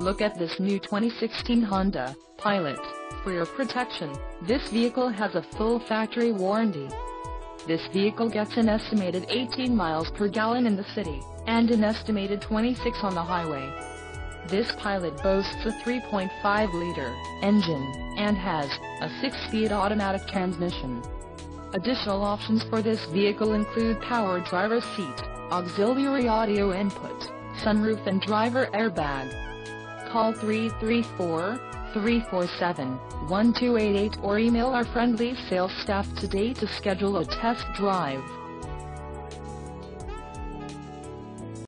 Look at this new 2016 Honda Pilot. For your protection, this vehicle has a full factory warranty. This vehicle gets an estimated 18 miles per gallon in the city, and an estimated 26 on the highway. This Pilot boasts a 3.5-liter engine, and has a 6-speed automatic transmission. Additional options for this vehicle include power driver seat, auxiliary audio input, sunroof and driver airbag. Call 334-347-1288 or email our friendly sales staff today to schedule a test drive.